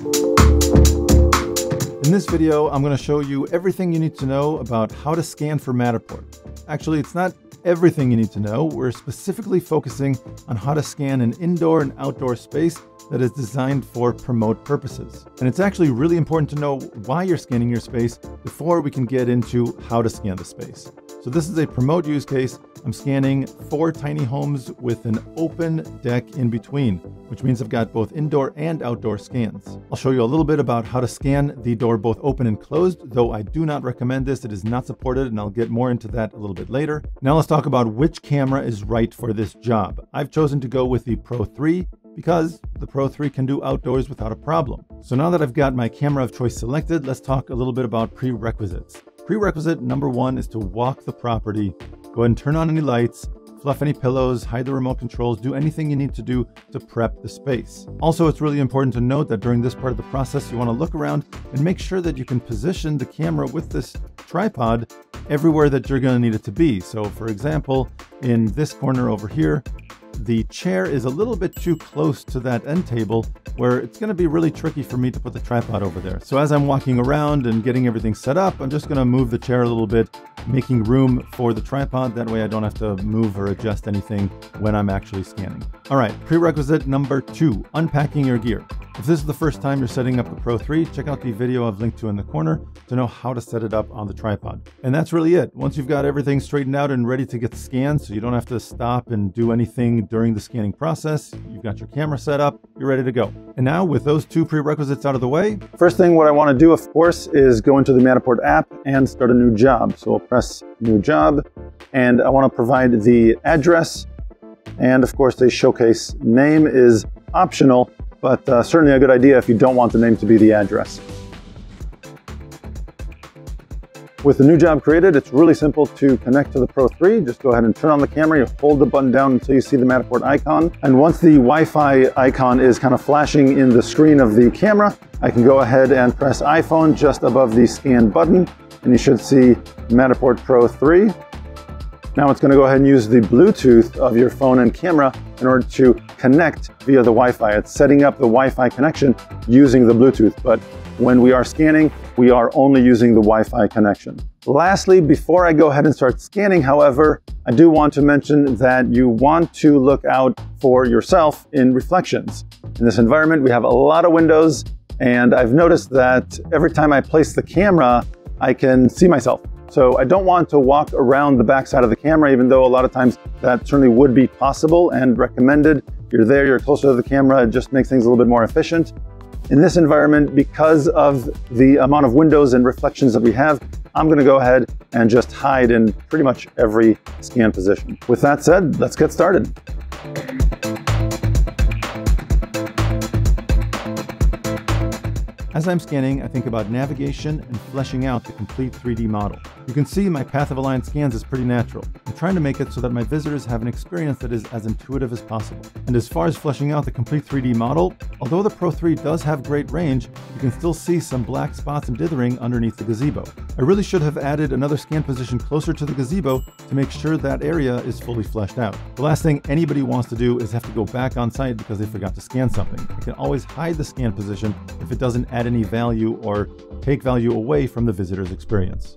In this video, I'm going to show you everything you need to know about how to scan for Matterport. Actually, it's not everything you need to know. We're specifically focusing on how to scan an indoor and outdoor space that is designed for promote purposes. And it's actually really important to know why you're scanning your space before we can get into how to scan the space. So this is a promote use case. I'm scanning four tiny homes with an open deck in between, which means I've got both indoor and outdoor scans. I'll show you a little bit about how to scan the door both open and closed, though I do not recommend this. It is not supported, and I'll get more into that a little bit later. Now let's talk about which camera is right for this job. I've chosen to go with the Pro 3 because the Pro 3 can do outdoors without a problem. So now that I've got my camera of choice selected, let's talk a little bit about prerequisites. Prerequisite number one is to walk the property. Go ahead and turn on any lights, fluff any pillows, hide the remote controls, do anything you need to do to prep the space. Also, it's really important to note that during this part of the process, you want to look around and make sure that you can position the camera with this tripod everywhere that you're going to need it to be. So for example, in this corner over here, the chair is a little bit too close to that end table where it's going to be really tricky for me to put the tripod over there. So as I'm walking around and getting everything set up, I'm just going to move the chair a little bit, making room for the tripod. That way I don't have to move or adjust anything when I'm actually scanning. All right, prerequisite number two, unpacking your gear. If this is the first time you're setting up the Pro 3, check out the video I've linked to in the corner to know how to set it up on the tripod. And that's really it. Once you've got everything straightened out and ready to get scanned, so you don't have to stop and do anything during the scanning process, you've got your camera set up, you're ready to go. And now with those two prerequisites out of the way, first thing what I want to do, of course, is go into the Matterport app and start a new job. So I'll press new job and I want to provide the address and of course the showcase name is optional but uh, certainly a good idea if you don't want the name to be the address. With the new job created, it's really simple to connect to the Pro 3. Just go ahead and turn on the camera. You hold the button down until you see the Matterport icon. And once the Wi-Fi icon is kind of flashing in the screen of the camera, I can go ahead and press iPhone just above the scan button. And you should see Matterport Pro 3. Now it's going to go ahead and use the Bluetooth of your phone and camera in order to connect via the Wi-Fi. It's setting up the Wi-Fi connection using the Bluetooth, but when we are scanning, we are only using the Wi-Fi connection. Lastly, before I go ahead and start scanning, however, I do want to mention that you want to look out for yourself in reflections. In this environment, we have a lot of windows, and I've noticed that every time I place the camera, I can see myself. So I don't want to walk around the backside of the camera, even though a lot of times that certainly would be possible and recommended. You're there, you're closer to the camera, it just makes things a little bit more efficient. In this environment, because of the amount of windows and reflections that we have, I'm gonna go ahead and just hide in pretty much every scan position. With that said, let's get started. As I'm scanning, I think about navigation and fleshing out the complete 3D model. You can see my path of a line scans is pretty natural. I'm trying to make it so that my visitors have an experience that is as intuitive as possible. And as far as fleshing out the complete 3D model, although the Pro 3 does have great range, you can still see some black spots and dithering underneath the gazebo. I really should have added another scan position closer to the gazebo to make sure that area is fully fleshed out. The last thing anybody wants to do is have to go back on site because they forgot to scan something. I can always hide the scan position if it doesn't add any value or take value away from the visitor's experience.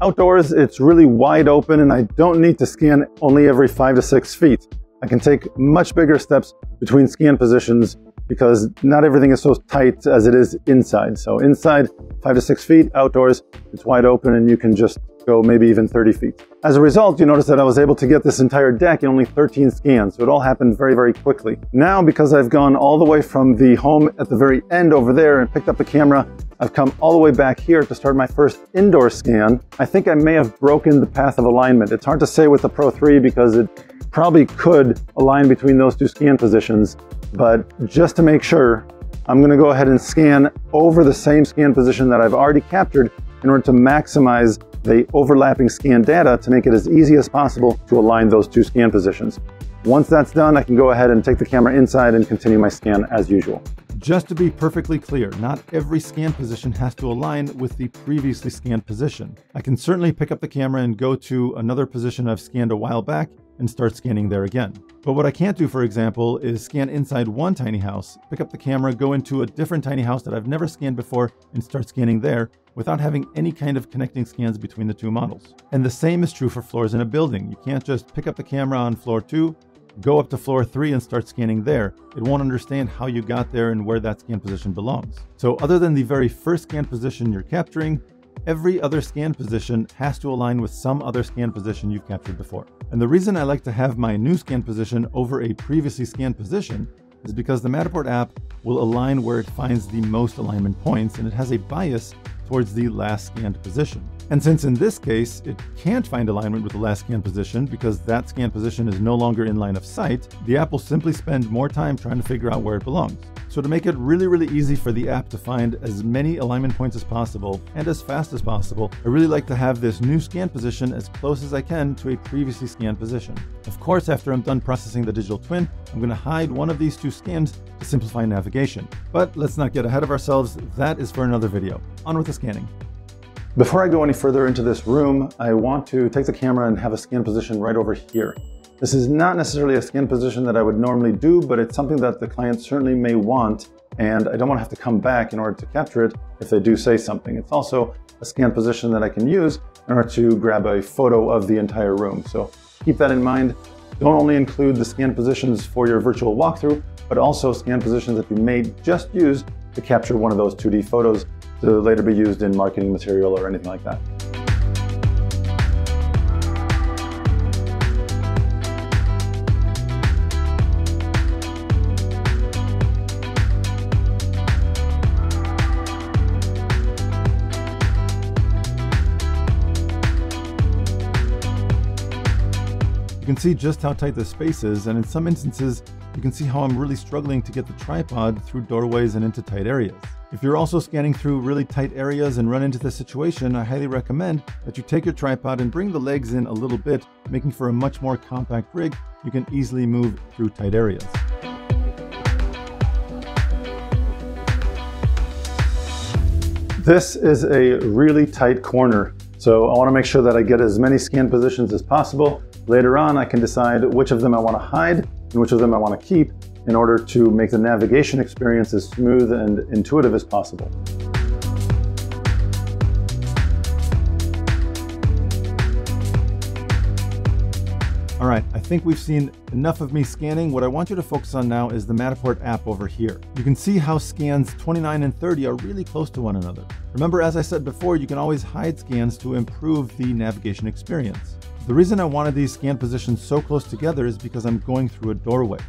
Outdoors, it's really wide open and I don't need to scan only every five to six feet. I can take much bigger steps between scan positions because not everything is so tight as it is inside. So inside, five to six feet, outdoors, it's wide open and you can just go maybe even 30 feet. As a result, you notice that I was able to get this entire deck in only 13 scans, so it all happened very, very quickly. Now, because I've gone all the way from the home at the very end over there and picked up the camera, I've come all the way back here to start my first indoor scan. I think I may have broken the path of alignment. It's hard to say with the Pro 3 because it probably could align between those two scan positions, but just to make sure, I'm gonna go ahead and scan over the same scan position that I've already captured in order to maximize the overlapping scan data to make it as easy as possible to align those two scan positions. Once that's done, I can go ahead and take the camera inside and continue my scan as usual. Just to be perfectly clear, not every scan position has to align with the previously scanned position. I can certainly pick up the camera and go to another position I've scanned a while back and start scanning there again. But what I can't do, for example, is scan inside one tiny house, pick up the camera, go into a different tiny house that I've never scanned before, and start scanning there without having any kind of connecting scans between the two models. And the same is true for floors in a building. You can't just pick up the camera on floor two, go up to floor three and start scanning there. It won't understand how you got there and where that scan position belongs. So other than the very first scan position you're capturing, every other scan position has to align with some other scan position you've captured before. And the reason I like to have my new scan position over a previously scanned position is because the Matterport app will align where it finds the most alignment points and it has a bias towards the last scanned position. And since in this case, it can't find alignment with the last scan position because that scan position is no longer in line of sight, the app will simply spend more time trying to figure out where it belongs. So to make it really, really easy for the app to find as many alignment points as possible and as fast as possible, I really like to have this new scan position as close as I can to a previously scanned position. Of course, after I'm done processing the digital twin, I'm going to hide one of these two scans to simplify navigation. But let's not get ahead of ourselves, that is for another video. On with the scanning. Before I go any further into this room, I want to take the camera and have a scan position right over here. This is not necessarily a scan position that I would normally do, but it's something that the client certainly may want, and I don't want to have to come back in order to capture it if they do say something. It's also a scan position that I can use in order to grab a photo of the entire room. So keep that in mind. Don't only include the scan positions for your virtual walkthrough, but also scan positions that you may just use to capture one of those 2D photos to later be used in marketing material or anything like that. Can see just how tight the space is, and in some instances, you can see how I'm really struggling to get the tripod through doorways and into tight areas. If you're also scanning through really tight areas and run into this situation, I highly recommend that you take your tripod and bring the legs in a little bit, making for a much more compact rig you can easily move through tight areas. This is a really tight corner, so I want to make sure that I get as many scan positions as possible. Later on, I can decide which of them I want to hide and which of them I want to keep in order to make the navigation experience as smooth and intuitive as possible. All right, I think we've seen enough of me scanning. What I want you to focus on now is the Matterport app over here. You can see how scans 29 and 30 are really close to one another. Remember, as I said before, you can always hide scans to improve the navigation experience. The reason I wanted these scan positions so close together is because I'm going through a doorway.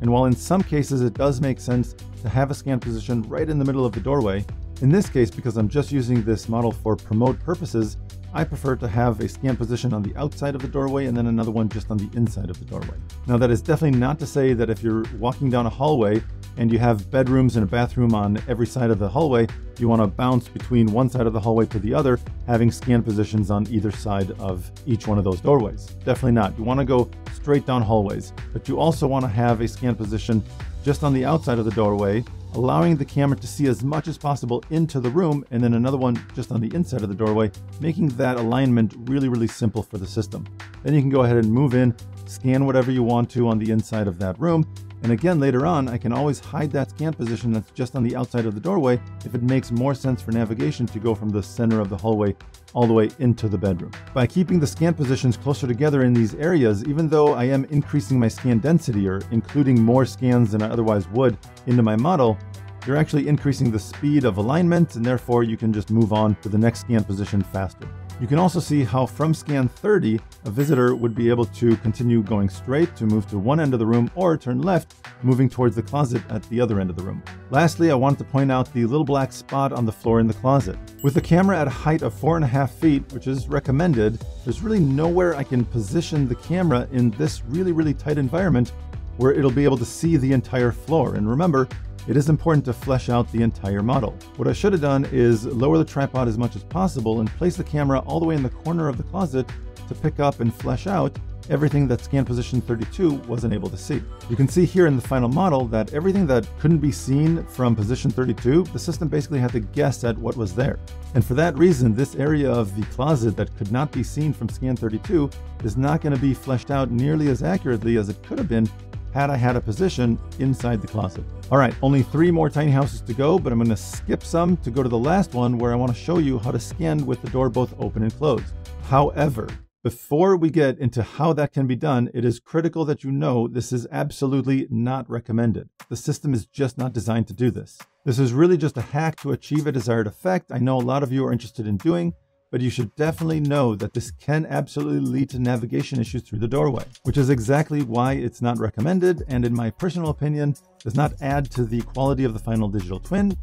And while in some cases it does make sense to have a scan position right in the middle of the doorway, in this case, because I'm just using this model for promote purposes, I prefer to have a scan position on the outside of the doorway and then another one just on the inside of the doorway. Now that is definitely not to say that if you're walking down a hallway and you have bedrooms and a bathroom on every side of the hallway, you want to bounce between one side of the hallway to the other, having scan positions on either side of each one of those doorways. Definitely not. You want to go straight down hallways, but you also want to have a scan position just on the outside of the doorway allowing the camera to see as much as possible into the room, and then another one just on the inside of the doorway, making that alignment really, really simple for the system. Then you can go ahead and move in, scan whatever you want to on the inside of that room, and again, later on, I can always hide that scan position that's just on the outside of the doorway if it makes more sense for navigation to go from the center of the hallway all the way into the bedroom. By keeping the scan positions closer together in these areas, even though I am increasing my scan density or including more scans than I otherwise would into my model, you're actually increasing the speed of alignment and therefore you can just move on to the next scan position faster. You can also see how from scan 30, a visitor would be able to continue going straight to move to one end of the room or turn left, moving towards the closet at the other end of the room. Lastly, I wanted to point out the little black spot on the floor in the closet. With the camera at a height of four and a half feet, which is recommended, there's really nowhere I can position the camera in this really, really tight environment where it'll be able to see the entire floor. And remember, it is important to flesh out the entire model. What I should have done is lower the tripod as much as possible and place the camera all the way in the corner of the closet to pick up and flesh out everything that scan position 32 wasn't able to see. You can see here in the final model that everything that couldn't be seen from position 32, the system basically had to guess at what was there. And for that reason, this area of the closet that could not be seen from scan 32 is not going to be fleshed out nearly as accurately as it could have been had I had a position inside the closet. All right, only three more tiny houses to go, but I'm gonna skip some to go to the last one where I wanna show you how to scan with the door both open and closed. However, before we get into how that can be done, it is critical that you know this is absolutely not recommended. The system is just not designed to do this. This is really just a hack to achieve a desired effect I know a lot of you are interested in doing, but you should definitely know that this can absolutely lead to navigation issues through the doorway, which is exactly why it's not recommended and in my personal opinion, does not add to the quality of the final digital twin.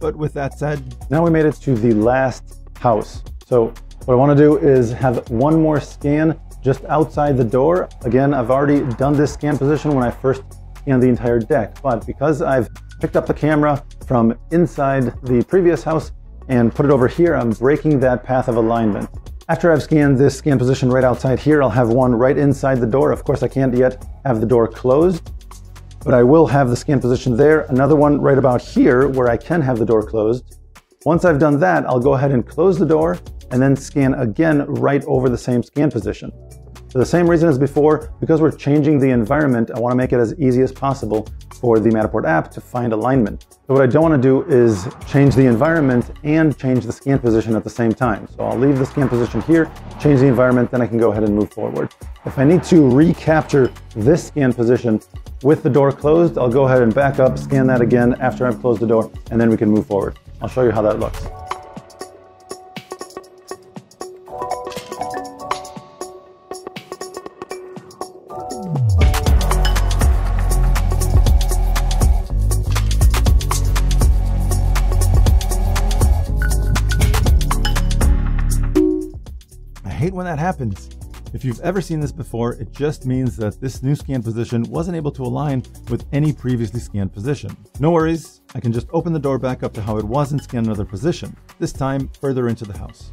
But with that said, now we made it to the last house. So what I wanna do is have one more scan just outside the door. Again, I've already done this scan position when I first scanned the entire deck, but because I've picked up the camera from inside the previous house, and put it over here, I'm breaking that path of alignment. After I've scanned this scan position right outside here, I'll have one right inside the door. Of course, I can't yet have the door closed, but I will have the scan position there. Another one right about here where I can have the door closed. Once I've done that, I'll go ahead and close the door and then scan again right over the same scan position. For the same reason as before, because we're changing the environment, I want to make it as easy as possible for the Matterport app to find alignment. So what I don't want to do is change the environment and change the scan position at the same time. So I'll leave the scan position here, change the environment, then I can go ahead and move forward. If I need to recapture this scan position with the door closed, I'll go ahead and back up, scan that again after I've closed the door, and then we can move forward. I'll show you how that looks. Hate when that happens. If you've ever seen this before, it just means that this new scan position wasn't able to align with any previously scanned position. No worries, I can just open the door back up to how it was and scan another position, this time further into the house.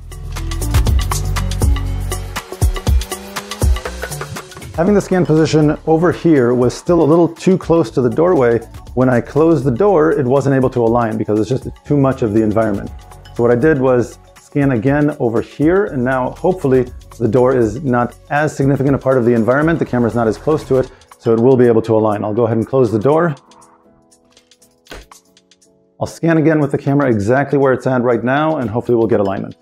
Having the scan position over here was still a little too close to the doorway. When I closed the door, it wasn't able to align because it's just too much of the environment. So what I did was scan again over here. And now hopefully the door is not as significant a part of the environment. The camera is not as close to it, so it will be able to align. I'll go ahead and close the door. I'll scan again with the camera exactly where it's at right now, and hopefully we'll get alignment.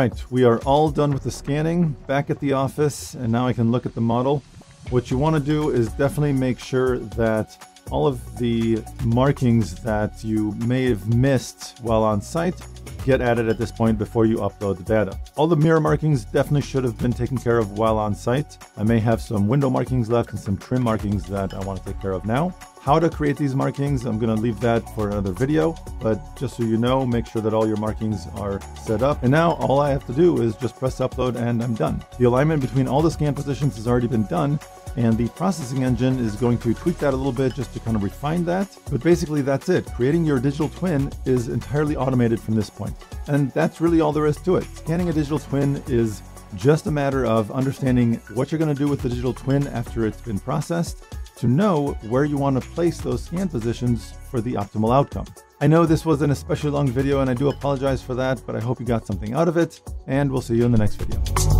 Right, we are all done with the scanning, back at the office, and now I can look at the model. What you want to do is definitely make sure that all of the markings that you may have missed while on site get added at this point before you upload the data. All the mirror markings definitely should have been taken care of while on site. I may have some window markings left and some trim markings that I want to take care of now. How to create these markings, I'm going to leave that for another video, but just so you know, make sure that all your markings are set up. And now all I have to do is just press upload and I'm done. The alignment between all the scan positions has already been done, and the processing engine is going to tweak that a little bit just to kind of refine that. But basically that's it. Creating your digital twin is entirely automated from this point. And that's really all there is to it. Scanning a digital twin is just a matter of understanding what you're going to do with the digital twin after it's been processed to know where you want to place those scan positions for the optimal outcome. I know this was an especially long video and I do apologize for that, but I hope you got something out of it, and we'll see you in the next video.